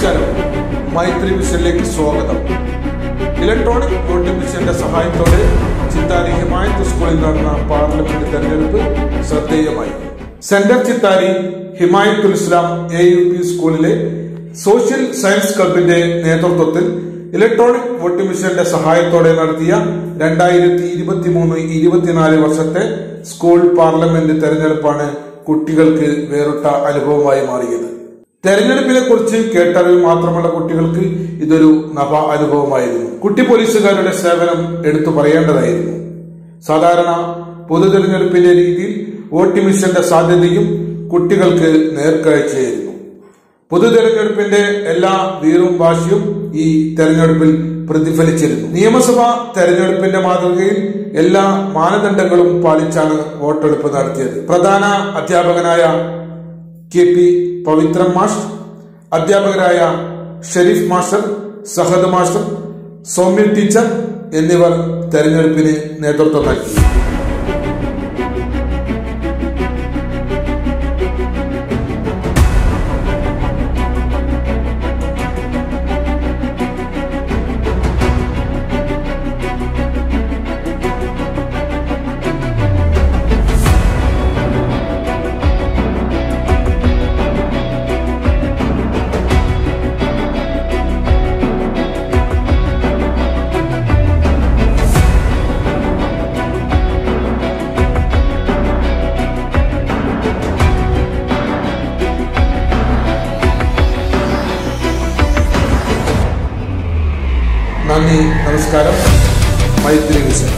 നമസ്കാരം. മൈത്രി മിഷനിലേക്ക് സ്വാഗതം. Electronic voting മിഷന്റെ സഹായത്തോടെ ചിത്താരി ഹിമായത്ത് സ്കൂളിൽ നടന്ന പാർലമെന്റ് തെരഞ്ഞെടുപ്പ് ശ്രദ്ധേയമായി. Centre Chittari Himayathul Islam A U P സ്കൂളിലെ സോഷ്യൽ സയൻസ് ക്ലബിന്റെ നേതൃത്വത്തിൽ ഇലക്ട്രോണിക് വോട്ടിംഗ് മിഷന്റെ സഹായത്തോടെ നടത്തിയ രണ്ടായിരത്തി ഇരുപത്തി മൂന്ന് ഇരുപത്തിനാല് വർഷത്തെ സ്കൂൾ പാർലമെന്റ് തെരഞ്ഞെടുപ്പാണ് കുട്ടികൾക്ക് വേറിട്ട അനുഭവമായി മാറിയത്. തെരഞ്ഞെടുപ്പിനെ കുറിച്ച് കേട്ടറിവ് മാത്രമുള്ള കുട്ടികൾക്ക് ഇതൊരു നവ അനുഭവമായിരുന്നു. കുട്ടി പോലീസുകാരുടെ സേവനം എടുത്തു പറയേണ്ടതായിരുന്നു. സാധാരണ പൊതു തെരഞ്ഞെടുപ്പിന്റെ രീതിയിൽ വോട്ടിംഗ് മിഷന്റെ സാധ്യതയും കുട്ടികൾക്ക് നേർക്കാഴ്ചയായിരുന്നു. പൊതു തെരഞ്ഞെടുപ്പിന്റെ എല്ലാ വീറും വാശിയും ഈ തെരഞ്ഞെടുപ്പിൽ പ്രതിഫലിച്ചിരുന്നു. നിയമസഭാ തെരഞ്ഞെടുപ്പിന്റെ മാതൃകയിൽ എല്ലാ മാനദണ്ഡങ്ങളും പാലിച്ചാണ് വോട്ടെടുപ്പ് നടത്തിയത്. പ്രധാന അധ്യാപകനായ കെ പി പവിത്രൻ മാഷ് അധ്യാപകരായ Sharif master Sahad master Soumya teacher എന്നിവർ തെരഞ്ഞെടുപ്പിന് നേതൃത്വം നൽകി. നന്ദി നമസ്കാരം. മൈത്രി വിഷൻ